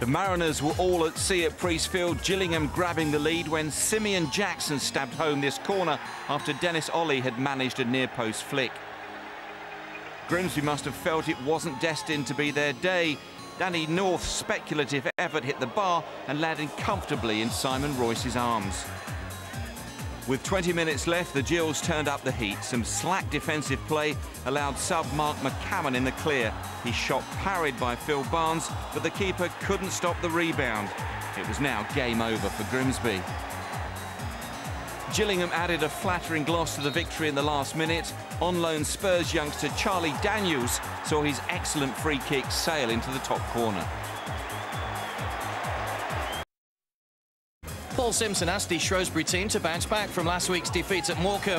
The Mariners were all at sea at Priestfield, Gillingham grabbing the lead when Simeon Jackson stabbed home this corner after Dennis Oli had managed a near-post flick. Grimsby must have felt it wasn't destined to be their day. Danny North's speculative effort hit the bar and landed comfortably in Simon Royce's arms. With 20 minutes left, the Gills turned up the heat. Some slack defensive play allowed sub Mark McCammon in the clear. His shot parried by Phil Barnes, but the keeper couldn't stop the rebound. It was now game over for Grimsby. Gillingham added a flattering gloss to the victory in the last minute. On loan Spurs youngster Charlie Daniels saw his excellent free kick sail into the top corner. Paul Simpson asked the Shrewsbury team to bounce back from last week's defeat at Morecambe.